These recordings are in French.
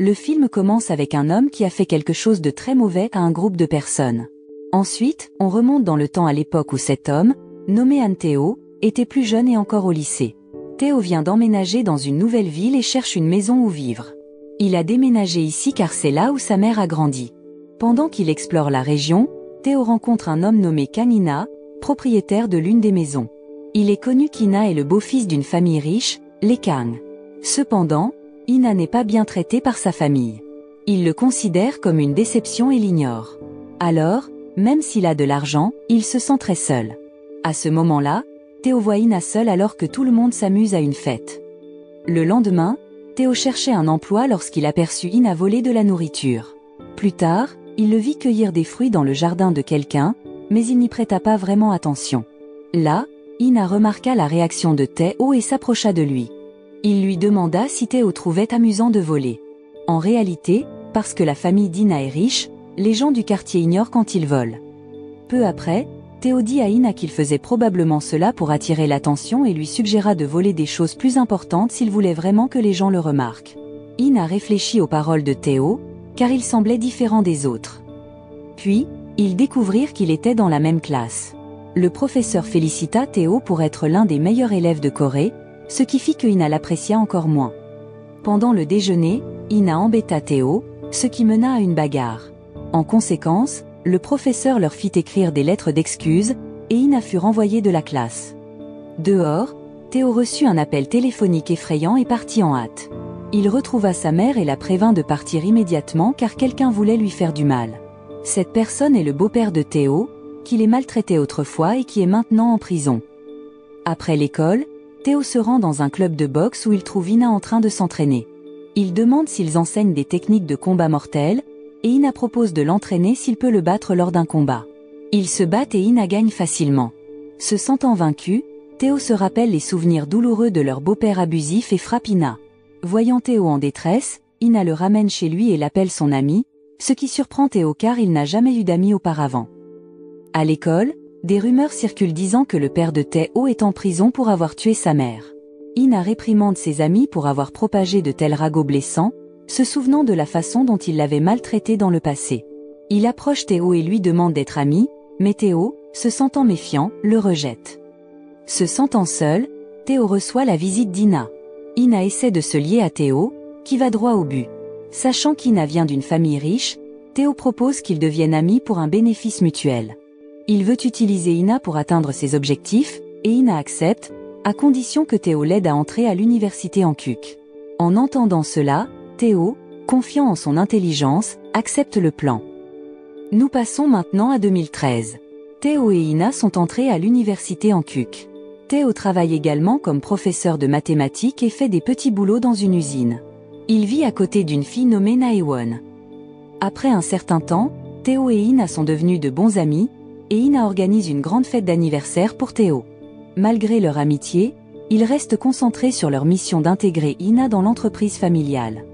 Le film commence avec un homme qui a fait quelque chose de très mauvais à un groupe de personnes. Ensuite, on remonte dans le temps à l'époque où cet homme, nommé Anteo, était plus jeune et encore au lycée. Théo vient d'emménager dans une nouvelle ville et cherche une maison où vivre. Il a déménagé ici car c'est là où sa mère a grandi. Pendant qu'il explore la région, Théo rencontre un homme nommé Kanina, propriétaire de l'une des maisons. Il est connu qu'Ina est le beau-fils d'une famille riche, les Kang. Cependant, Ina n'est pas bien traité par sa famille. Il le considère comme une déception et l'ignore. Alors, même s'il a de l'argent, il se sent très seul. À ce moment-là, Théo voit Ina seule alors que tout le monde s'amuse à une fête. Le lendemain, Théo cherchait un emploi lorsqu'il aperçut Ina voler de la nourriture. Plus tard, il le vit cueillir des fruits dans le jardin de quelqu'un, mais il n'y prêta pas vraiment attention. Là, Ina remarqua la réaction de Théo et s'approcha de lui. Il lui demanda si Théo trouvait amusant de voler. En réalité, parce que la famille d'Ina est riche, les gens du quartier ignorent quand ils volent. Peu après, Théo dit à Ina qu'il faisait probablement cela pour attirer l'attention et lui suggéra de voler des choses plus importantes s'il voulait vraiment que les gens le remarquent. Ina réfléchit aux paroles de Théo, car il semblait différent des autres. Puis, ils découvrirent qu'il était dans la même classe. Le professeur félicita Théo pour être l'un des meilleurs élèves de Corée, ce qui fit que Ina l'apprécia encore moins. Pendant le déjeuner, Ina embêta Théo, ce qui mena à une bagarre. En conséquence, le professeur leur fit écrire des lettres d'excuses, et Ina fut renvoyée de la classe. Dehors, Théo reçut un appel téléphonique effrayant et partit en hâte. Il retrouva sa mère et la prévint de partir immédiatement car quelqu'un voulait lui faire du mal. Cette personne est le beau-père de Théo, qui les maltraitait autrefois et qui est maintenant en prison. Après l'école, Théo se rend dans un club de boxe où il trouve Ina en train de s'entraîner. Il demande s'ils enseignent des techniques de combat mortel, et Ina propose de l'entraîner s'il peut le battre lors d'un combat. Ils se battent et Ina gagne facilement. Se sentant vaincu, Théo se rappelle les souvenirs douloureux de leur beau-père abusif et frappe Ina. Voyant Théo en détresse, Ina le ramène chez lui et l'appelle son ami, ce qui surprend Théo car il n'a jamais eu d'amis auparavant. À l'école, des rumeurs circulent disant que le père de Théo est en prison pour avoir tué sa mère. Ina réprimande ses amis pour avoir propagé de tels ragots blessants, se souvenant de la façon dont il l'avait maltraité dans le passé. Il approche Théo et lui demande d'être ami, mais Théo, se sentant méfiant, le rejette. Se sentant seul, Théo reçoit la visite d'Ina. Ina essaie de se lier à Théo, qui va droit au but. Sachant qu'Ina vient d'une famille riche, Théo propose qu'ils deviennent amis pour un bénéfice mutuel. Il veut utiliser Ina pour atteindre ses objectifs, et Ina accepte, à condition que Théo l'aide à entrer à l'université en CUC. En entendant cela, Théo, confiant en son intelligence, accepte le plan. Nous passons maintenant à 2013. Théo et Ina sont entrés à l'université en CUC. Théo travaille également comme professeur de mathématiques et fait des petits boulots dans une usine. Il vit à côté d'une fille nommée Naewon. Après un certain temps, Théo et Ina sont devenus de bons amis, et Ina organise une grande fête d'anniversaire pour Théo. Malgré leur amitié, ils restent concentrés sur leur mission d'intégrer Ina dans l'entreprise familiale.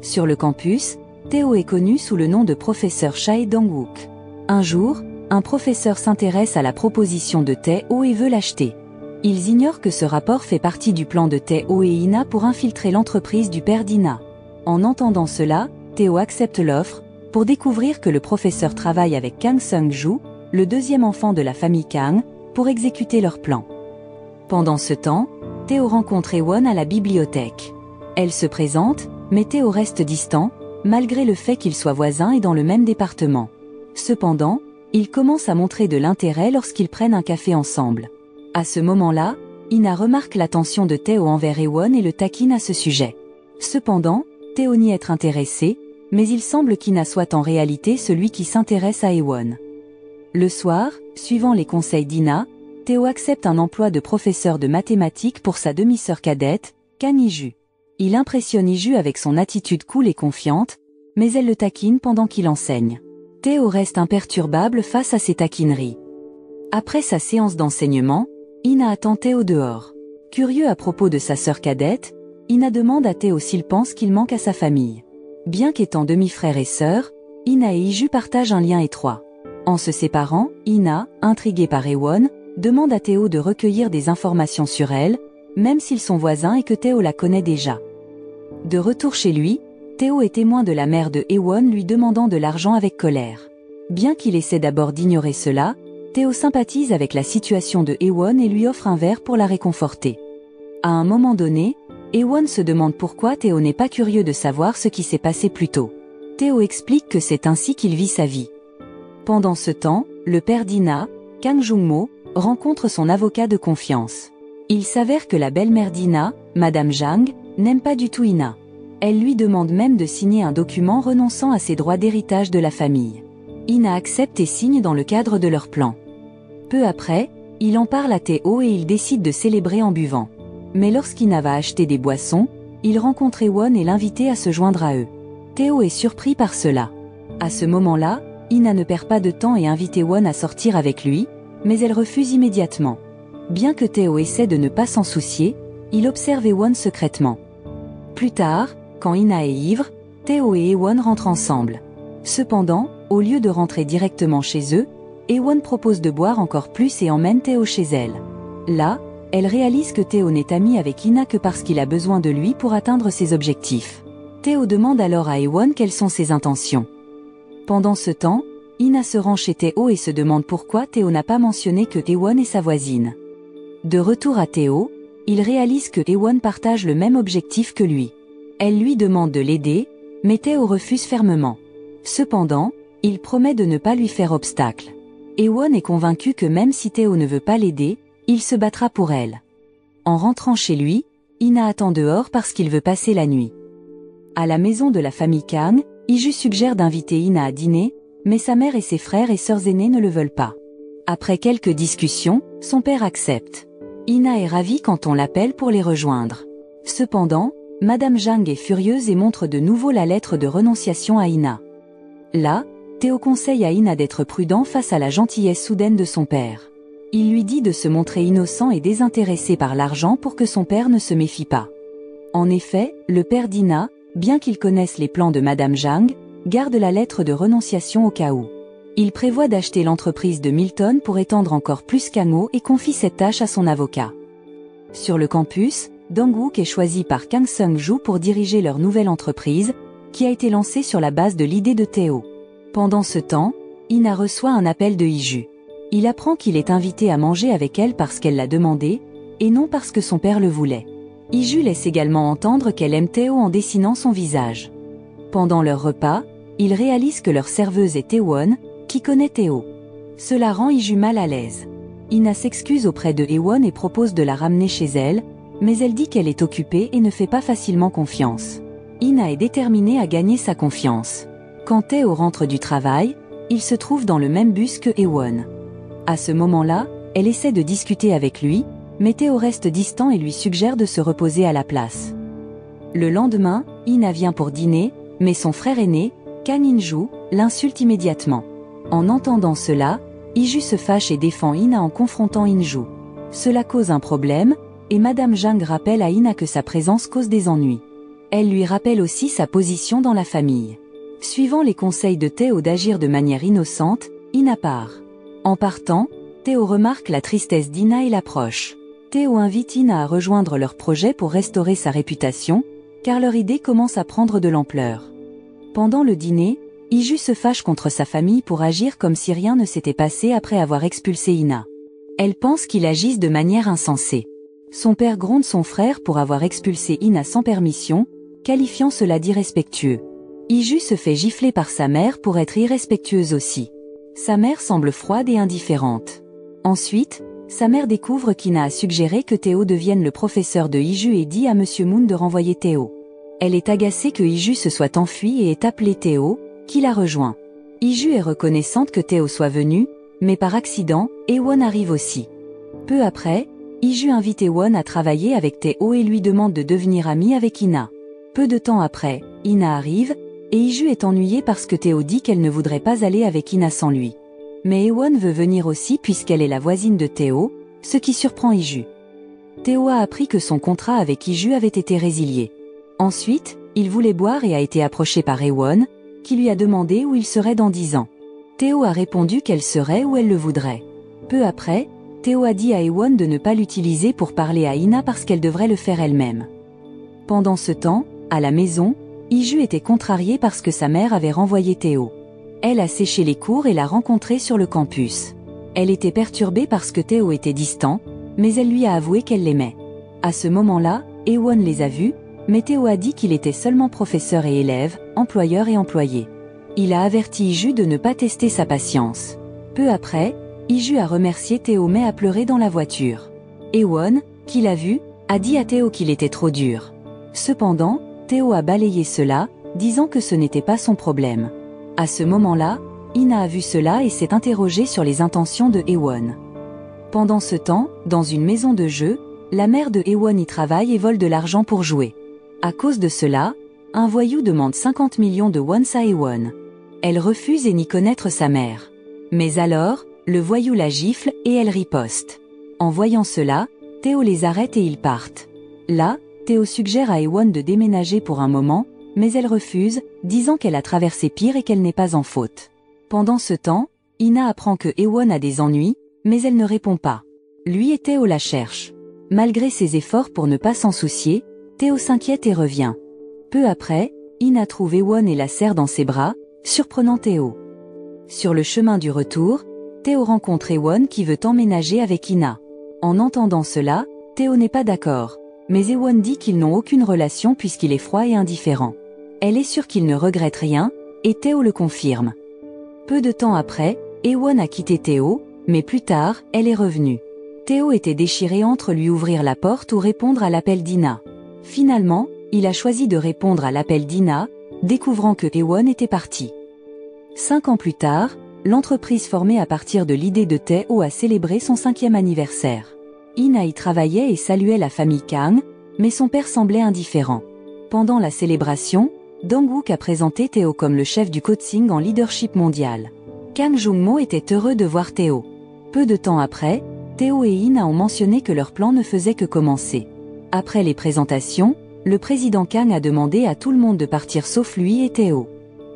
Sur le campus, Théo est connu sous le nom de professeur Chae Dong-wook. Un jour, un professeur s'intéresse à la proposition de Théo et veut l'acheter. Ils ignorent que ce rapport fait partie du plan de Théo et Ina pour infiltrer l'entreprise du père d'Ina. En entendant cela, Théo accepte l'offre, pour découvrir que le professeur travaille avec Kang Sung-ju, le deuxième enfant de la famille Kang, pour exécuter leur plan. Pendant ce temps, Théo rencontre Ewon à la bibliothèque. Elle se présente, mais Théo reste distant, malgré le fait qu'ils soient voisins et dans le même département. Cependant, ils commencent à montrer de l'intérêt lorsqu'ils prennent un café ensemble. À ce moment-là, Ina remarque l'attention de Théo envers Ewon et le taquine à ce sujet. Cependant, Théo nie être intéressé, mais il semble qu'Ina soit en réalité celui qui s'intéresse à Ewon. Le soir, suivant les conseils d'Ina, Théo accepte un emploi de professeur de mathématiques pour sa demi-sœur cadette, Kaniju. Il impressionne Iju avec son attitude cool et confiante, mais elle le taquine pendant qu'il enseigne. Théo reste imperturbable face à ses taquineries. Après sa séance d'enseignement, Ina attend Théo dehors. Curieux à propos de sa sœur cadette, Ina demande à Théo s'il pense qu'il manque à sa famille. Bien qu'étant demi-frère et sœur, Ina et Iju partagent un lien étroit. En se séparant, Ina, intriguée par Ewon, demande à Théo de recueillir des informations sur elle, même s'ils sont voisins et que Théo la connaît déjà. De retour chez lui, Théo est témoin de la mère de Ewan lui demandant de l'argent avec colère. Bien qu'il essaie d'abord d'ignorer cela, Théo sympathise avec la situation de Ewan et lui offre un verre pour la réconforter. À un moment donné, Ewan se demande pourquoi Théo n'est pas curieux de savoir ce qui s'est passé plus tôt. Théo explique que c'est ainsi qu'il vit sa vie. Pendant ce temps, le père d'Ina, Kang Jung-mo, rencontre son avocat de confiance. Il s'avère que la belle-mère d'Ina, Madame Zhang, n'aime pas du tout Ina. Elle lui demande même de signer un document renonçant à ses droits d'héritage de la famille. Ina accepte et signe dans le cadre de leur plan. Peu après, il en parle à Théo et il décide de célébrer en buvant. Mais lorsqu'Ina va acheter des boissons, il rencontre Ewan et l'invite à se joindre à eux. Théo est surpris par cela. À ce moment-là, Ina ne perd pas de temps et invite Ewan à sortir avec lui, mais elle refuse immédiatement. Bien que Théo essaie de ne pas s'en soucier, il observe Ewan secrètement. Plus tard, quand Ina est ivre, Théo et Ewan rentrent ensemble. Cependant, au lieu de rentrer directement chez eux, Ewan propose de boire encore plus et emmène Théo chez elle. Là, elle réalise que Théo n'est ami avec Ina que parce qu'il a besoin de lui pour atteindre ses objectifs. Théo demande alors à Ewan quelles sont ses intentions. Pendant ce temps, Ina se rend chez Théo et se demande pourquoi Théo n'a pas mentionné que Ewan est sa voisine. De retour à Théo, il réalise que Ewan partage le même objectif que lui. Elle lui demande de l'aider, mais Théo refuse fermement. Cependant, il promet de ne pas lui faire obstacle. Ewan est convaincu que même si Théo ne veut pas l'aider, il se battra pour elle. En rentrant chez lui, Ina attend dehors parce qu'il veut passer la nuit. À la maison de la famille Khan, Iju suggère d'inviter Ina à dîner, mais sa mère et ses frères et sœurs aînés ne le veulent pas. Après quelques discussions, son père accepte. Ina est ravie quand on l'appelle pour les rejoindre. Cependant, Madame Zhang est furieuse et montre de nouveau la lettre de renonciation à Ina. Là, Théo conseille à Ina d'être prudent face à la gentillesse soudaine de son père. Il lui dit de se montrer innocent et désintéressé par l'argent pour que son père ne se méfie pas. En effet, le père d'Ina, bien qu'il connaisse les plans de Madame Zhang, garde la lettre de renonciation au cas où. Il prévoit d'acheter l'entreprise de Milton pour étendre encore plus Kango et confie cette tâche à son avocat. Sur le campus, Dongwook est choisi par Kang Sung-ju pour diriger leur nouvelle entreprise, qui a été lancée sur la base de l'idée de Théo. Pendant ce temps, Ina reçoit un appel de Iju. Il apprend qu'il est invité à manger avec elle parce qu'elle l'a demandé, et non parce que son père le voulait. Iju laisse également entendre qu'elle aime Théo en dessinant son visage. Pendant leur repas, ils réalisent que leur serveuse est Taewon, qui connaît Théo. Cela rend Iju mal à l'aise. Ina s'excuse auprès de Ewon et propose de la ramener chez elle, mais elle dit qu'elle est occupée et ne fait pas facilement confiance. Ina est déterminée à gagner sa confiance. Quand Théo rentre du travail, il se trouve dans le même bus que Ewon. À ce moment-là, elle essaie de discuter avec lui, mais Théo reste distant et lui suggère de se reposer à la place. Le lendemain, Ina vient pour dîner, mais son frère aîné, Kaninju, l'insulte immédiatement. En entendant cela, Iju se fâche et défend Ina en confrontant Inju. Cela cause un problème, et Madame Jung rappelle à Ina que sa présence cause des ennuis. Elle lui rappelle aussi sa position dans la famille. Suivant les conseils de Théo d'agir de manière innocente, Ina part. En partant, Théo remarque la tristesse d'Ina et l'approche. Invite Ina à rejoindre leur projet pour restaurer sa réputation, car leur idée commence à prendre de l'ampleur. Pendant le dîner, Iju se fâche contre sa famille pour agir comme si rien ne s'était passé après avoir expulsé Ina. Elle pense qu'il agisse de manière insensée. Son père gronde son frère pour avoir expulsé Ina sans permission, qualifiant cela d'irrespectueux. Iju se fait gifler par sa mère pour être irrespectueuse aussi. Sa mère semble froide et indifférente. Ensuite, sa mère découvre qu'Ina a suggéré que Théo devienne le professeur de Iju et dit à Monsieur Moon de renvoyer Théo. Elle est agacée que Iju se soit enfui et est appelé Théo, qui la rejoint. Iju est reconnaissante que Théo soit venu, mais par accident, Ewon arrive aussi. Peu après, Iju invite Ewon à travailler avec Théo et lui demande de devenir ami avec Ina. Peu de temps après, Ina arrive, et Iju est ennuyée parce que Théo dit qu'elle ne voudrait pas aller avec Ina sans lui. Mais Ewon veut venir aussi puisqu'elle est la voisine de Théo, ce qui surprend Iju. Théo a appris que son contrat avec Iju avait été résilié. Ensuite, il voulait boire et a été approché par Ewon, qui lui a demandé où il serait dans dix ans. Théo a répondu qu'elle serait où elle le voudrait. Peu après, Théo a dit à Ewon de ne pas l'utiliser pour parler à Ina parce qu'elle devrait le faire elle-même. Pendant ce temps, à la maison, Iju était contrariée parce que sa mère avait renvoyé Théo. Elle a séché les cours et l'a rencontré sur le campus. Elle était perturbée parce que Théo était distant, mais elle lui a avoué qu'elle l'aimait. À ce moment-là, Ewon les a vus, mais Théo a dit qu'il était seulement professeur et élève, employeur et employé. Il a averti Iju de ne pas tester sa patience. Peu après, Iju a remercié Théo mais a pleuré dans la voiture. Ewon, qui l'a vu, a dit à Théo qu'il était trop dur. Cependant, Théo a balayé cela, disant que ce n'était pas son problème. À ce moment-là, Ina a vu cela et s'est interrogée sur les intentions de Ewon. Pendant ce temps, dans une maison de jeu, la mère de Ewon y travaille et vole de l'argent pour jouer. À cause de cela, un voyou demande 50 millions de wons à Ewon. Elle refuse et n'y connaître sa mère. Mais alors, le voyou la gifle et elle riposte. En voyant cela, Théo les arrête et ils partent. Là, Théo suggère à Ewon de déménager pour un moment, mais elle refuse, disant qu'elle a traversé pire et qu'elle n'est pas en faute. Pendant ce temps, Ina apprend que Ewon a des ennuis, mais elle ne répond pas. Lui et Théo la cherche. Malgré ses efforts pour ne pas s'en soucier, Théo s'inquiète et revient. Peu après, Ina trouve Ewon et la serre dans ses bras, surprenant Théo. Sur le chemin du retour, Théo rencontre Ewon qui veut emménager avec Ina. En entendant cela, Théo n'est pas d'accord, mais Ewon dit qu'ils n'ont aucune relation puisqu'il est froid et indifférent. Elle est sûre qu'il ne regrette rien, et Théo le confirme. Peu de temps après, Ewon a quitté Théo, mais plus tard, elle est revenue. Théo était déchiré entre lui ouvrir la porte ou répondre à l'appel d'Ina. Finalement, il a choisi de répondre à l'appel d'Ina, découvrant que Ewon était parti. Cinq ans plus tard, l'entreprise formée à partir de l'idée de Théo a célébré son cinquième anniversaire. Ina y travaillait et saluait la famille Kang, mais son père semblait indifférent. Pendant la célébration, Dongwook a présenté Théo comme le chef du coaching en leadership mondial. Kang Jungmo était heureux de voir Théo. Peu de temps après, Théo et Ina ont mentionné que leur plan ne faisait que commencer. Après les présentations, le président Kang a demandé à tout le monde de partir sauf lui et Théo.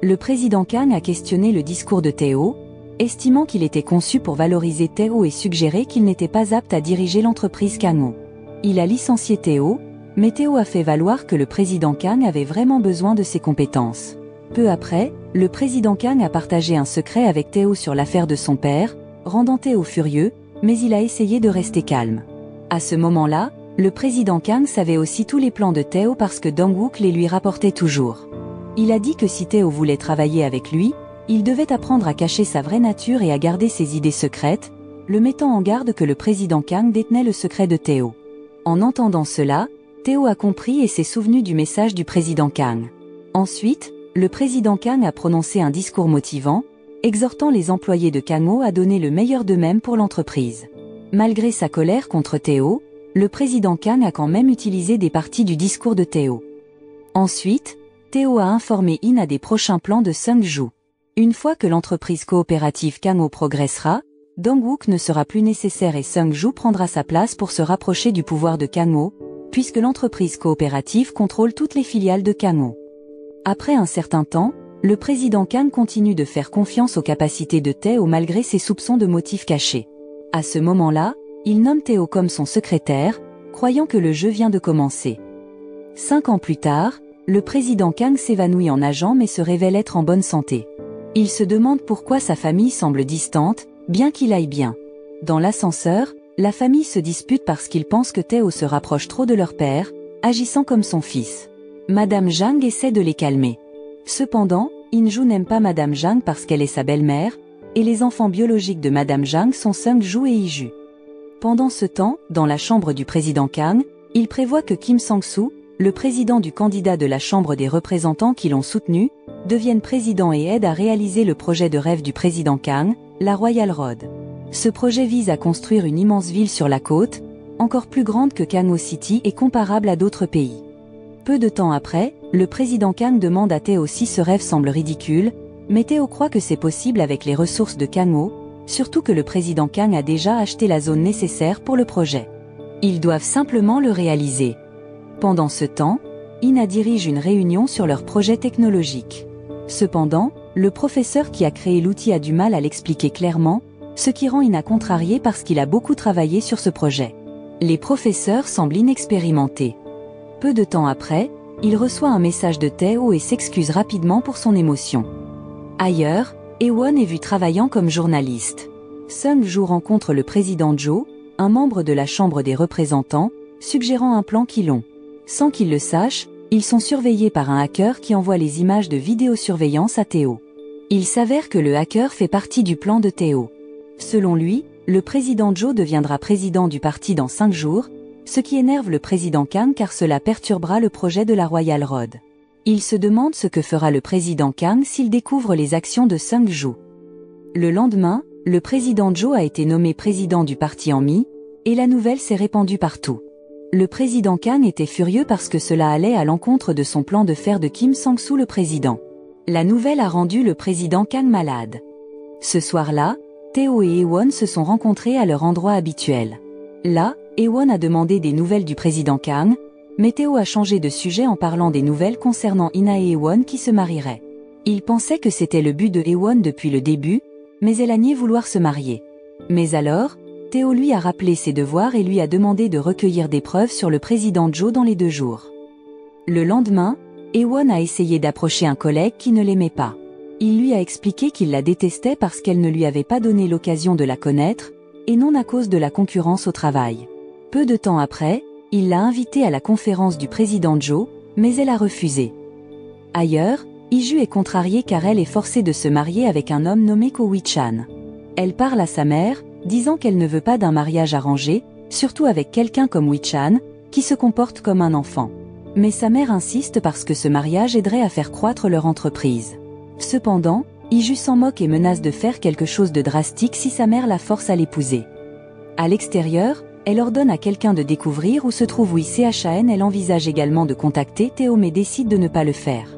Le président Kang a questionné le discours de Théo, estimant qu'il était conçu pour valoriser Théo et suggéré qu'il n'était pas apte à diriger l'entreprise Kang'o. Il a licencié Théo, mais Théo a fait valoir que le président Kang avait vraiment besoin de ses compétences. Peu après, le président Kang a partagé un secret avec Théo sur l'affaire de son père, rendant Théo furieux, mais il a essayé de rester calme. À ce moment-là, le président Kang savait aussi tous les plans de Théo parce que Dongwook les lui rapportait toujours. Il a dit que si Théo voulait travailler avec lui, il devait apprendre à cacher sa vraie nature et à garder ses idées secrètes, le mettant en garde que le président Kang détenait le secret de Théo. En entendant cela, Théo a compris et s'est souvenu du message du président Kang. Ensuite, le président Kang a prononcé un discours motivant, exhortant les employés de Kang'o à donner le meilleur d'eux-mêmes pour l'entreprise. Malgré sa colère contre Théo, le président Kang a quand même utilisé des parties du discours de Théo. Ensuite, Théo a informé Ina des prochains plans de Sungju. Une fois que l'entreprise coopérative Kang'o progressera, Dongwook ne sera plus nécessaire et Sungju prendra sa place pour se rapprocher du pouvoir de Kang'o, puisque l'entreprise coopérative contrôle toutes les filiales de Kang'o. Après un certain temps, le président Kang continue de faire confiance aux capacités de Théo malgré ses soupçons de motifs cachés. À ce moment-là, il nomme Théo comme son secrétaire, croyant que le jeu vient de commencer. Cinq ans plus tard, le président Kang s'évanouit en nageant mais se révèle être en bonne santé. Il se demande pourquoi sa famille semble distante, bien qu'il aille bien. Dans l'ascenseur, la famille se dispute parce qu'ils pensent que Théo se rapproche trop de leur père, agissant comme son fils. Madame Zhang essaie de les calmer. Cependant, Inju n'aime pas Madame Zhang parce qu'elle est sa belle-mère, et les enfants biologiques de Madame Zhang sont Sung-ju et Iju. Pendant ce temps, dans la chambre du président Kang, il prévoit que Kim Sang-soo, le président du candidat de la Chambre des représentants qui l'ont soutenu, devienne président et aide à réaliser le projet de rêve du président Kang, la Royal Road. Ce projet vise à construire une immense ville sur la côte, encore plus grande que Kang'o City et comparable à d'autres pays. Peu de temps après, le président Kang demande à Théo si ce rêve semble ridicule, mais Théo croit que c'est possible avec les ressources de Kang'o, surtout que le président Kang a déjà acheté la zone nécessaire pour le projet. Ils doivent simplement le réaliser. Pendant ce temps, Ina dirige une réunion sur leur projet technologique. Cependant, le professeur qui a créé l'outil a du mal à l'expliquer clairement, ce qui rend Ina contrarié parce qu'il a beaucoup travaillé sur ce projet. Les professeurs semblent inexpérimentés. Peu de temps après, il reçoit un message de Théo et s'excuse rapidement pour son émotion. Ailleurs, Ewon est vu travaillant comme journaliste. Sung Ju rencontre le président Joe, un membre de la Chambre des représentants, suggérant un plan qui l'ont. Sans qu'il le sache, ils sont surveillés par un hacker qui envoie les images de vidéosurveillance à Théo. Il s'avère que le hacker fait partie du plan de Théo. Selon lui, le président Joe deviendra président du parti dans cinq jours, ce qui énerve le président Kang car cela perturbera le projet de la Royal Road. Il se demande ce que fera le président Kang s'il découvre les actions de Sung Ju. Le lendemain, le président Joe a été nommé président du parti en mi, et la nouvelle s'est répandue partout. Le président Kang était furieux parce que cela allait à l'encontre de son plan de faire de Kim Sang-soo le président. La nouvelle a rendu le président Kang malade. Ce soir-là, Theo et Ewon se sont rencontrés à leur endroit habituel. Là, Ewon a demandé des nouvelles du président Kang, mais Theo a changé de sujet en parlant des nouvelles concernant Ina et Ewon qui se marieraient. Il pensait que c'était le but de Ewon depuis le début, mais elle a nié vouloir se marier. Mais alors, Théo lui a rappelé ses devoirs et lui a demandé de recueillir des preuves sur le président Joe dans les deux jours. Le lendemain, Ewan a essayé d'approcher un collègue qui ne l'aimait pas. Il lui a expliqué qu'il la détestait parce qu'elle ne lui avait pas donné l'occasion de la connaître, et non à cause de la concurrence au travail. Peu de temps après, il l'a invitée à la conférence du président Joe, mais elle a refusé. Ailleurs, Iju est contrariée car elle est forcée de se marier avec un homme nommé Ko Chan. Elle parle à sa mère, disant qu'elle ne veut pas d'un mariage arrangé, surtout avec quelqu'un comme Wichan, qui se comporte comme un enfant. Mais sa mère insiste parce que ce mariage aiderait à faire croître leur entreprise. Cependant, Iju s'en moque et menace de faire quelque chose de drastique si sa mère la force à l'épouser. À l'extérieur, elle ordonne à quelqu'un de découvrir où se trouve Chan. Elle envisage également de contacter Théo mais décide de ne pas le faire.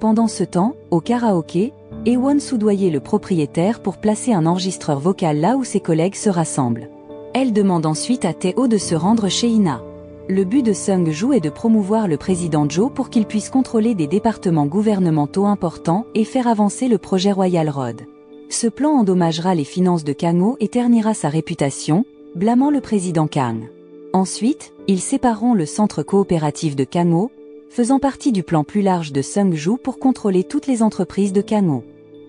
Pendant ce temps, au karaoké, Ewon soudoyait le propriétaire pour placer un enregistreur vocal là où ses collègues se rassemblent. Elle demande ensuite à Théo de se rendre chez Ina. Le but de Sung Ju est de promouvoir le président Joe pour qu'il puisse contrôler des départements gouvernementaux importants et faire avancer le projet Royal Road. Ce plan endommagera les finances de Kango et ternira sa réputation, blâmant le président Kang. Ensuite, ils sépareront le centre coopératif de Kango, faisant partie du plan plus large de Sung Ju pour contrôler toutes les entreprises de Kangoo.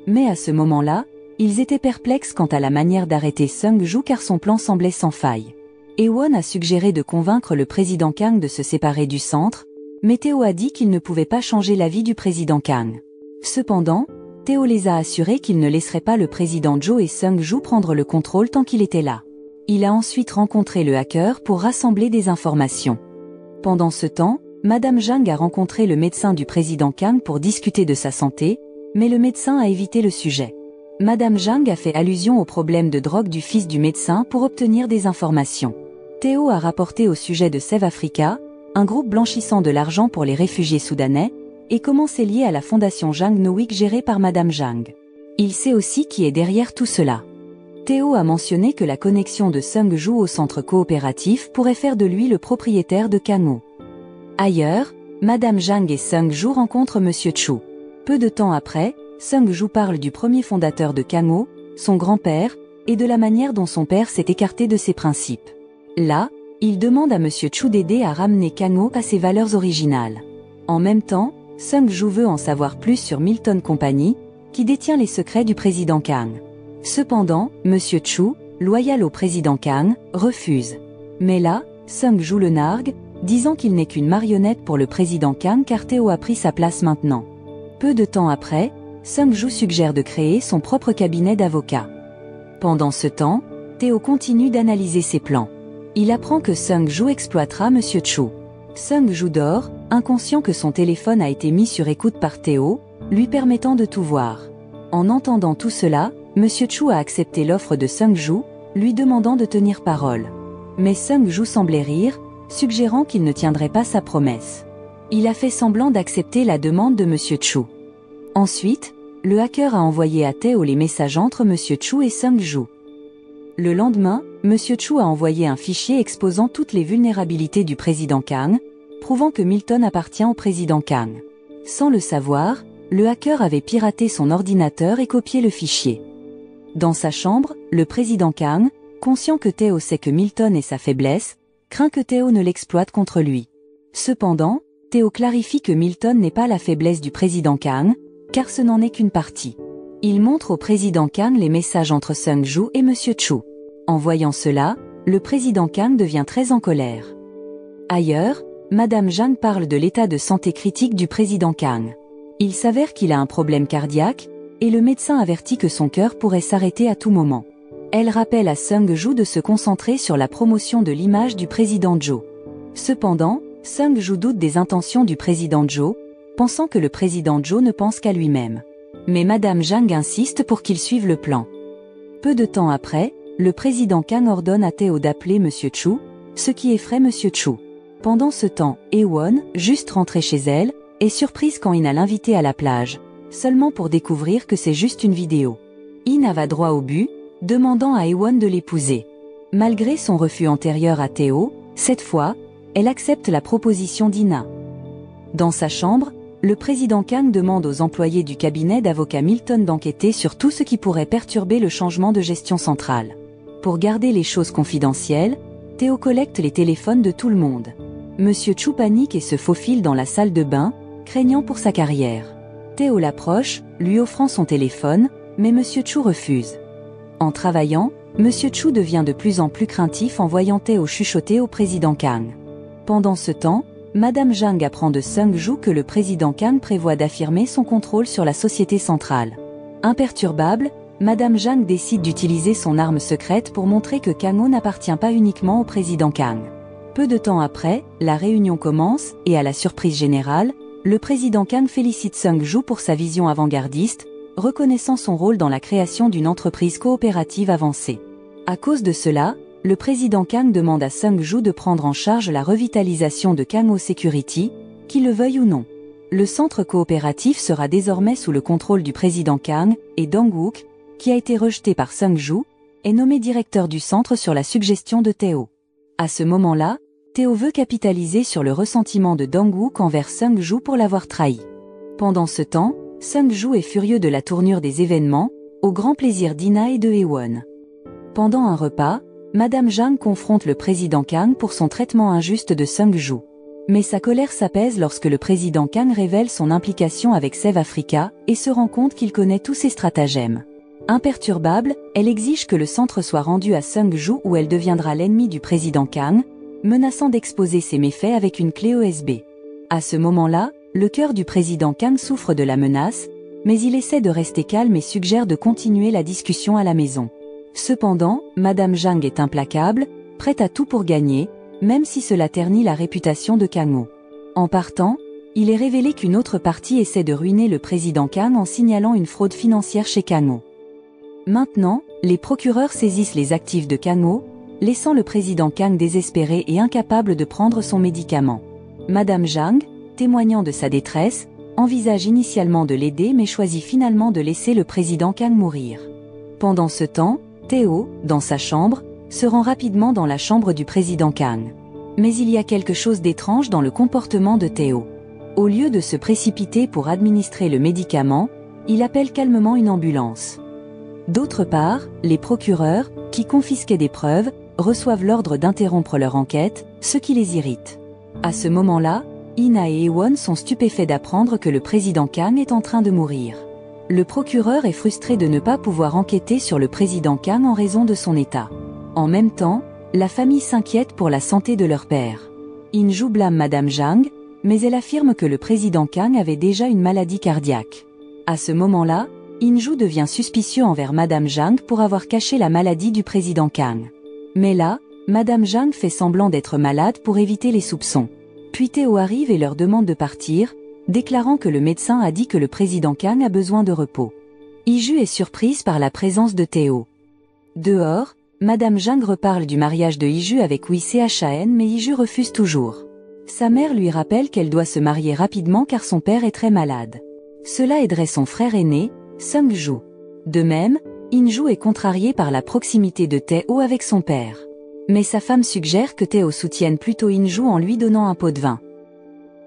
Mais à ce moment-là, ils étaient perplexes quant à la manière d'arrêter Sung Ju car son plan semblait sans faille. Ewon a suggéré de convaincre le président Kang de se séparer du centre, mais Théo a dit qu'il ne pouvait pas changer l'avis du président Kang. Cependant, Théo les a assurés qu'il ne laisserait pas le président Joe et Sung Ju prendre le contrôle tant qu'il était là. Il a ensuite rencontré le hacker pour rassembler des informations. Pendant ce temps, Madame Zhang a rencontré le médecin du président Kang pour discuter de sa santé, mais le médecin a évité le sujet. Madame Zhang a fait allusion au problème de drogue du fils du médecin pour obtenir des informations. Théo a rapporté au sujet de Save Africa, un groupe blanchissant de l'argent pour les réfugiés soudanais, et comment c'est lié à la fondation Zhang Noik gérée par Madame Zhang. Il sait aussi qui est derrière tout cela. Théo a mentionné que la connexion de Sung Ju au centre coopératif pourrait faire de lui le propriétaire de Kano. Ailleurs, Madame Zhang et Sung Ju rencontrent Monsieur Chu. Peu de temps après, Sung Ju parle du premier fondateur de Kamo, son grand-père, et de la manière dont son père s'est écarté de ses principes. Là, il demande à Chu d'aider à ramener Kamo à ses valeurs originales. En même temps, Sung Ju veut en savoir plus sur Milton Company, qui détient les secrets du président Kang. Cependant, Monsieur Chu, loyal au président Kang, refuse. Mais là, Sung Ju le nargue, disant qu'il n'est qu'une marionnette pour le président Kang car Théo a pris sa place maintenant. Peu de temps après, Sung Ju suggère de créer son propre cabinet d'avocats. Pendant ce temps, Théo continue d'analyser ses plans. Il apprend que Sung Ju exploitera M. Chu. Sung Ju dort, inconscient que son téléphone a été mis sur écoute par Théo, lui permettant de tout voir. En entendant tout cela, M. Chu a accepté l'offre de Sung Ju, lui demandant de tenir parole. Mais Sung Ju semblait rire, suggérant qu'il ne tiendrait pas sa promesse. Il a fait semblant d'accepter la demande de M. Chu. Ensuite, le hacker a envoyé à Théo les messages entre M. Chu et Sung Ju. Le lendemain, M. Chu a envoyé un fichier exposant toutes les vulnérabilités du président Kang, prouvant que Milton appartient au président Kang. Sans le savoir, le hacker avait piraté son ordinateur et copié le fichier. Dans sa chambre, le président Kang, conscient que Théo sait que Milton est sa faiblesse, craint que Théo ne l'exploite contre lui. Cependant, Théo clarifie que Milton n'est pas la faiblesse du président Kang, car ce n'en est qu'une partie. Il montre au président Kang les messages entre Sung Ju et Monsieur Chu. En voyant cela, le président Kang devient très en colère. Ailleurs, Madame Zhang parle de l'état de santé critique du président Kang. Il s'avère qu'il a un problème cardiaque, et le médecin avertit que son cœur pourrait s'arrêter à tout moment. Elle rappelle à Sung Ju de se concentrer sur la promotion de l'image du président Joe. Cependant, Sung Ju doute des intentions du président Joe, pensant que le président Joe ne pense qu'à lui-même. Mais Madame Zhang insiste pour qu'il suive le plan. Peu de temps après, le président Kang ordonne à Théo d'appeler Monsieur Chu, ce qui effraie Monsieur Chu. Pendant ce temps, Ewon, juste rentrée chez elle, est surprise quand Ina l'invité à la plage, seulement pour découvrir que c'est juste une vidéo. Ina va droit au but, demandant à Ewon de l'épouser. Malgré son refus antérieur à Théo, cette fois, elle accepte la proposition d'Ina. Dans sa chambre, le président Kang demande aux employés du cabinet d'avocat Milton d'enquêter sur tout ce qui pourrait perturber le changement de gestion centrale. Pour garder les choses confidentielles, Théo collecte les téléphones de tout le monde. Monsieur Chu panique et se faufile dans la salle de bain, craignant pour sa carrière. Théo l'approche, lui offrant son téléphone, mais Monsieur Chu refuse. En travaillant, Monsieur Chu devient de plus en plus craintif en voyant Théo chuchoter au président Kang. Pendant ce temps, Madame Zhang apprend de Sung Ju que le président Kang prévoit d'affirmer son contrôle sur la société centrale. Imperturbable, Madame Zhang décide d'utiliser son arme secrète pour montrer que Kang n'appartient pas uniquement au président Kang. Peu de temps après, la réunion commence, et à la surprise générale, le président Kang félicite Sung Ju pour sa vision avant-gardiste, reconnaissant son rôle dans la création d'une entreprise coopérative avancée. À cause de cela, le président Kang demande à Sung Ju de prendre en charge la revitalisation de Kangho Security, qu'il le veuille ou non. Le centre coopératif sera désormais sous le contrôle du président Kang, et Dong Wook, qui a été rejeté par Sung Ju, est nommé directeur du centre sur la suggestion de Théo. À ce moment-là, Théo veut capitaliser sur le ressentiment de Dong-wook envers Sung Ju pour l'avoir trahi. Pendant ce temps, Sung Ju est furieux de la tournure des événements, au grand plaisir d'Ina et de Hewon. Pendant un repas, Madame Zhang confronte le président Kang pour son traitement injuste de Sung Ju. Mais sa colère s'apaise lorsque le président Kang révèle son implication avec Sev Africa et se rend compte qu'il connaît tous ses stratagèmes. Imperturbable, elle exige que le centre soit rendu à Sung Ju où elle deviendra l'ennemi du président Kang, menaçant d'exposer ses méfaits avec une clé USB. À ce moment-là, le cœur du président Kang souffre de la menace, mais il essaie de rester calme et suggère de continuer la discussion à la maison. Cependant, Madame Zhang est implacable, prête à tout pour gagner, même si cela ternit la réputation de Kang En partant, il est révélé qu'une autre partie essaie de ruiner le président Kang en signalant une fraude financière chez Kang Maintenant, les procureurs saisissent les actifs de Kang laissant le président Kang désespéré et incapable de prendre son médicament. Madame Zhang, témoignant de sa détresse, envisage initialement de l'aider mais choisit finalement de laisser le président Kang mourir. Pendant ce temps, Théo, dans sa chambre, se rend rapidement dans la chambre du président Kang. Mais il y a quelque chose d'étrange dans le comportement de Théo. Au lieu de se précipiter pour administrer le médicament, il appelle calmement une ambulance. D'autre part, les procureurs, qui confisquaient des preuves, reçoivent l'ordre d'interrompre leur enquête, ce qui les irrite. À ce moment-là, Ina et Ewon sont stupéfaits d'apprendre que le président Kang est en train de mourir. Le procureur est frustré de ne pas pouvoir enquêter sur le président Kang en raison de son état. En même temps, la famille s'inquiète pour la santé de leur père. Inju blâme Madame Zhang, mais elle affirme que le président Kang avait déjà une maladie cardiaque. À ce moment-là, Inju devient suspicieux envers Madame Zhang pour avoir caché la maladie du président Kang. Mais là, Madame Zhang fait semblant d'être malade pour éviter les soupçons. Puis Théo arrive et leur demande de partir, déclarant que le médecin a dit que le président Kang a besoin de repos. Iju est surprise par la présence de Théo. Dehors, Madame Zhang reparle du mariage de Iju avec Wei Chan mais Iju refuse toujours. Sa mère lui rappelle qu'elle doit se marier rapidement car son père est très malade. Cela aiderait son frère aîné, Sung Ju. De même, Inju est contrarié par la proximité de Théo avec son père. Mais sa femme suggère que Théo soutienne plutôt Inju en lui donnant un pot de vin.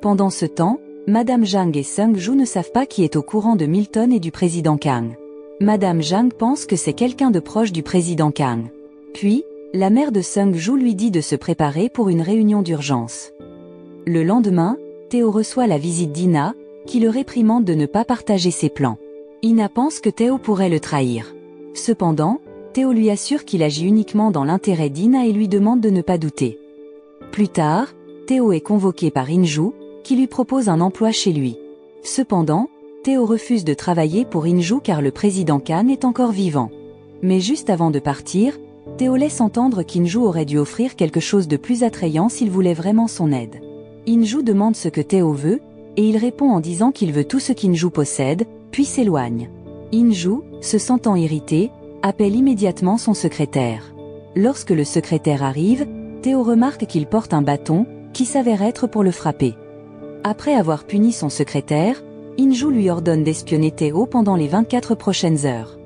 Pendant ce temps, Madame Zhang et Sung Ju ne savent pas qui est au courant de Milton et du président Kang. Madame Zhang pense que c'est quelqu'un de proche du président Kang. Puis, la mère de Sung Ju lui dit de se préparer pour une réunion d'urgence. Le lendemain, Théo reçoit la visite d'Ina, qui le réprimande de ne pas partager ses plans. Ina pense que Théo pourrait le trahir. Cependant, Théo lui assure qu'il agit uniquement dans l'intérêt d'Ina et lui demande de ne pas douter. Plus tard, Théo est convoqué par Inju, qui lui propose un emploi chez lui. Cependant, Théo refuse de travailler pour Inju car le président Khan est encore vivant. Mais juste avant de partir, Théo laisse entendre qu'Inju aurait dû offrir quelque chose de plus attrayant s'il voulait vraiment son aide. Inju demande ce que Théo veut, et il répond en disant qu'il veut tout ce qu'Inju possède, puis s'éloigne. Inju, se sentant irrité, appelle immédiatement son secrétaire. Lorsque le secrétaire arrive, Théo remarque qu'il porte un bâton, qui s'avère être pour le frapper. Après avoir puni son secrétaire, Inju lui ordonne d'espionner Théo pendant les 24 prochaines heures.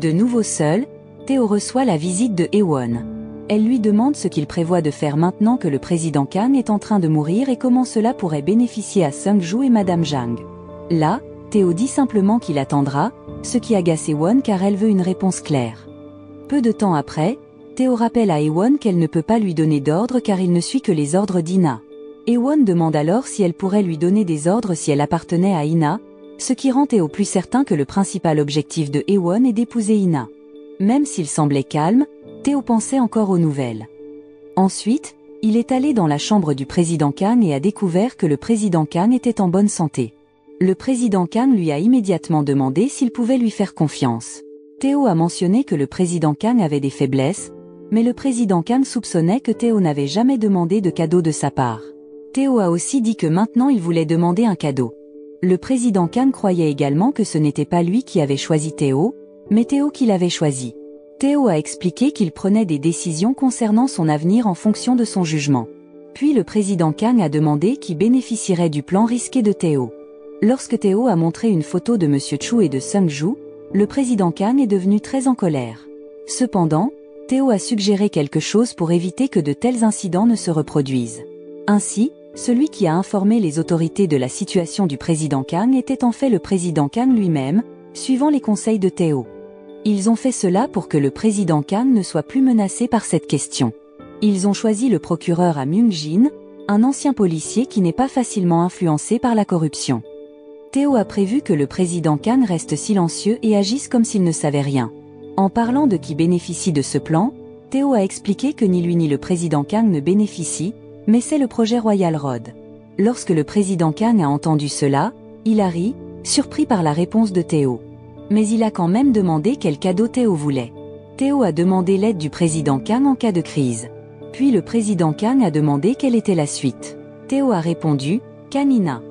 De nouveau seul, Théo reçoit la visite de Ewon. Elle lui demande ce qu'il prévoit de faire maintenant que le président Kang est en train de mourir et comment cela pourrait bénéficier à Sung-ju et Madame Zhang. Là, Théo dit simplement qu'il attendra, ce qui agace Ewon car elle veut une réponse claire. Peu de temps après, Théo rappelle à Ewon qu'elle ne peut pas lui donner d'ordre car il ne suit que les ordres d'Ina. Ewon demande alors si elle pourrait lui donner des ordres si elle appartenait à Ina, ce qui rend Théo plus certain que le principal objectif de Ewon est d'épouser Ina. Même s'il semblait calme, Théo pensait encore aux nouvelles. Ensuite, il est allé dans la chambre du président Kang et a découvert que le président Kang était en bonne santé. Le président Kang lui a immédiatement demandé s'il pouvait lui faire confiance. Théo a mentionné que le président Kang avait des faiblesses, mais le président Kang soupçonnait que Théo n'avait jamais demandé de cadeau de sa part. Théo a aussi dit que maintenant il voulait demander un cadeau. Le président Kang croyait également que ce n'était pas lui qui avait choisi Théo, mais Théo qui l'avait choisi. Théo a expliqué qu'il prenait des décisions concernant son avenir en fonction de son jugement. Puis le président Kang a demandé qui bénéficierait du plan risqué de Théo. Lorsque Théo a montré une photo de M. Chu et de Sung Ju, le président Kang est devenu très en colère. Cependant, Théo a suggéré quelque chose pour éviter que de tels incidents ne se reproduisent. Ainsi, celui qui a informé les autorités de la situation du président Kang était en fait le président Kang lui-même, suivant les conseils de Théo. Ils ont fait cela pour que le président Kang ne soit plus menacé par cette question. Ils ont choisi le procureur à Myung-jin, un ancien policier qui n'est pas facilement influencé par la corruption. Théo a prévu que le président Kang reste silencieux et agisse comme s'il ne savait rien. En parlant de qui bénéficie de ce plan, Théo a expliqué que ni lui ni le président Kang ne bénéficient, mais c'est le projet Royal Road. Lorsque le président Kang a entendu cela, il a ri, surpris par la réponse de Théo mais il a quand même demandé quel cadeau Théo voulait. Théo a demandé l'aide du président Kang en cas de crise. Puis le président Kang a demandé quelle était la suite. Théo a répondu, Kanina.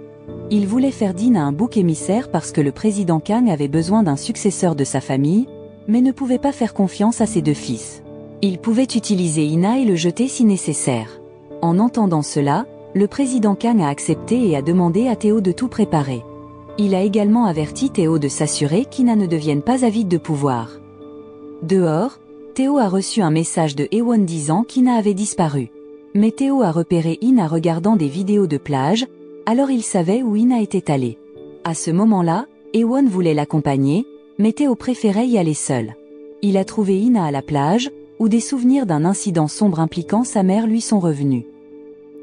Il voulait faire d'Ina un bouc émissaire parce que le président Kang avait besoin d'un successeur de sa famille, mais ne pouvait pas faire confiance à ses deux fils. Il pouvait utiliser Ina et le jeter si nécessaire. En entendant cela, le président Kang a accepté et a demandé à Théo de tout préparer. Il a également averti Théo de s'assurer qu'Ina ne devienne pas avide de pouvoir. Dehors, Théo a reçu un message de Ewon disant qu'Ina avait disparu. Mais Théo a repéré Ina regardant des vidéos de plage, alors il savait où Ina était allée. À ce moment-là, Ewon voulait l'accompagner, mais Théo préférait y aller seul. Il a trouvé Ina à la plage, où des souvenirs d'un incident sombre impliquant sa mère lui sont revenus.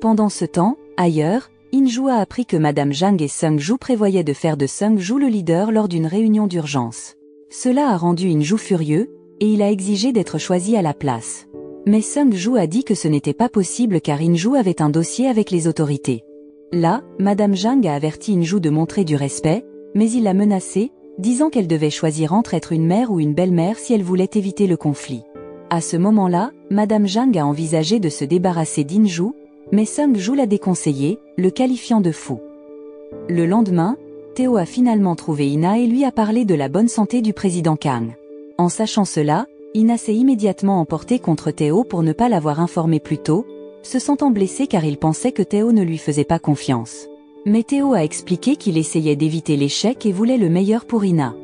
Pendant ce temps, ailleurs, Inju a appris que Madame Zhang et Sung Ju prévoyaient de faire de Sung Ju le leader lors d'une réunion d'urgence. Cela a rendu Inju furieux, et il a exigé d'être choisi à la place. Mais Sung Ju a dit que ce n'était pas possible car Inju avait un dossier avec les autorités. Là, Madame Zhang a averti Inju de montrer du respect, mais il l'a menacée, disant qu'elle devait choisir entre être une mère ou une belle-mère si elle voulait éviter le conflit. À ce moment-là, Madame Zhang a envisagé de se débarrasser d'Inju, mais Sung Ju l'a déconseillé, le qualifiant de fou. Le lendemain, Théo a finalement trouvé Ina et lui a parlé de la bonne santé du président Kang. En sachant cela, Ina s'est immédiatement emporté contre Théo pour ne pas l'avoir informé plus tôt, se sentant blessé car il pensait que Théo ne lui faisait pas confiance. Mais Théo a expliqué qu'il essayait d'éviter l'échec et voulait le meilleur pour Ina.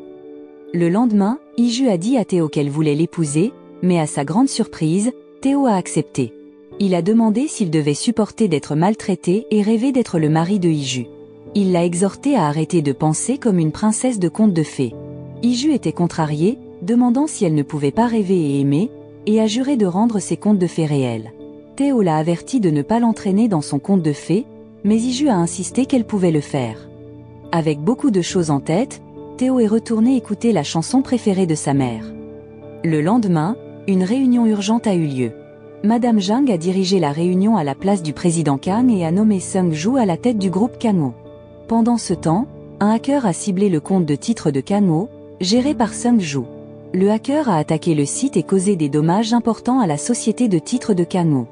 Le lendemain, Iju a dit à Théo qu'elle voulait l'épouser, mais à sa grande surprise, Théo a accepté. Il a demandé s'il devait supporter d'être maltraité et rêver d'être le mari de Iju. Il l'a exhorté à arrêter de penser comme une princesse de conte de fées. Iju était contrariée, demandant si elle ne pouvait pas rêver et aimer, et a juré de rendre ses contes de fées réels. Théo l'a averti de ne pas l'entraîner dans son conte de fées, mais Iju a insisté qu'elle pouvait le faire. Avec beaucoup de choses en tête, Théo est retourné écouter la chanson préférée de sa mère. Le lendemain, une réunion urgente a eu lieu. Madame Zhang a dirigé la réunion à la place du président Kang et a nommé Sung Ju à la tête du groupe Kangho. Pendant ce temps, un hacker a ciblé le compte de titre de Kangho, géré par Sung Ju. Le hacker a attaqué le site et causé des dommages importants à la société de titre de Kangho.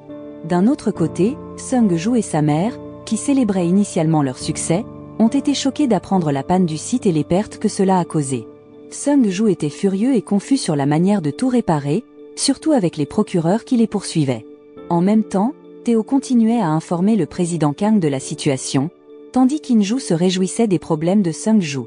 D'un autre côté, Sung Ju et sa mère, qui célébraient initialement leur succès, ont été choqués d'apprendre la panne du site et les pertes que cela a causées. Sung Ju était furieux et confus sur la manière de tout réparer, surtout avec les procureurs qui les poursuivaient. En même temps, Théo continuait à informer le président Kang de la situation, tandis qu'Inju se réjouissait des problèmes de Sung Ju.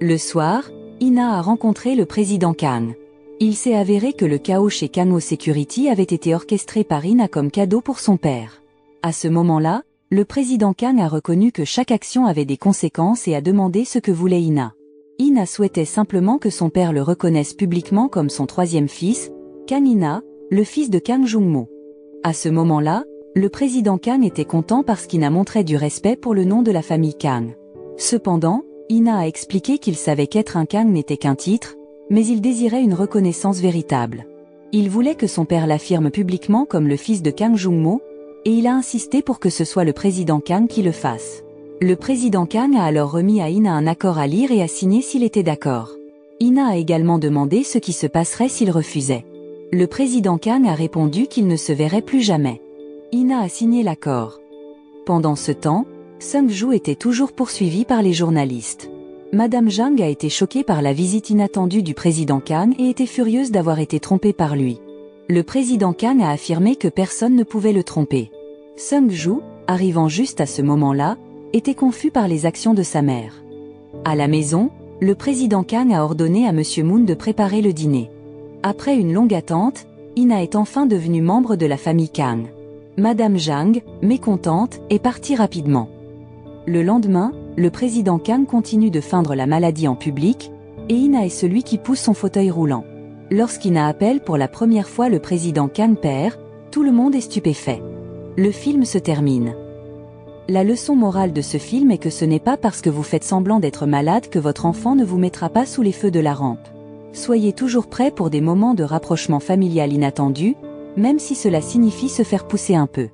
Le soir, Ina a rencontré le président Kang. Il s'est avéré que le chaos chez Kangho Security avait été orchestré par Ina comme cadeau pour son père. À ce moment-là, le président Kang a reconnu que chaque action avait des conséquences et a demandé ce que voulait Ina. Ina souhaitait simplement que son père le reconnaisse publiquement comme son troisième fils, Kang Ina, le fils de Kang Jungmo. À ce moment-là, le président Kang était content parce qu'Ina montrait du respect pour le nom de la famille Kang. Cependant, Ina a expliqué qu'il savait qu'être un Kang n'était qu'un titre, mais il désirait une reconnaissance véritable. Il voulait que son père l'affirme publiquement comme le fils de Kang Jungmo, et il a insisté pour que ce soit le président Kang qui le fasse. Le président Kang a alors remis à Ina un accord à lire et à signer s'il était d'accord. Ina a également demandé ce qui se passerait s'il refusait. Le président Kang a répondu qu'il ne se verrait plus jamais. Ina a signé l'accord. Pendant ce temps, Sung Ju était toujours poursuivi par les journalistes. Madame Zhang a été choquée par la visite inattendue du président Kang et était furieuse d'avoir été trompée par lui le président Kang a affirmé que personne ne pouvait le tromper. Sung Ju, arrivant juste à ce moment-là, était confus par les actions de sa mère. À la maison, le président Kang a ordonné à M. Moon de préparer le dîner. Après une longue attente, Ina est enfin devenue membre de la famille Kang. Madame Zhang, mécontente, est partie rapidement. Le lendemain, le président Kang continue de feindre la maladie en public, et Ina est celui qui pousse son fauteuil roulant. Lorsqu'Ina appelle pour la première fois le président Kang père, tout le monde est stupéfait. Le film se termine. La leçon morale de ce film est que ce n'est pas parce que vous faites semblant d'être malade que votre enfant ne vous mettra pas sous les feux de la rampe. Soyez toujours prêt pour des moments de rapprochement familial inattendu, même si cela signifie se faire pousser un peu.